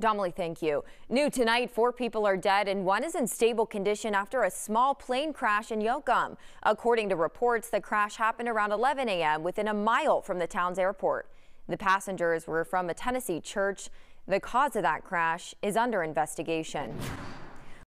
Domily, thank you. New tonight, four people are dead and one is in stable condition after a small plane crash in Yoakum. According to reports, the crash happened around 11 a.m. within a mile from the town's airport. The passengers were from a Tennessee church. The cause of that crash is under investigation.